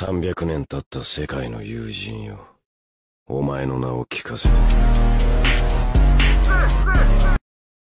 300年経った世界の友人よ。お前の名を聞かせて。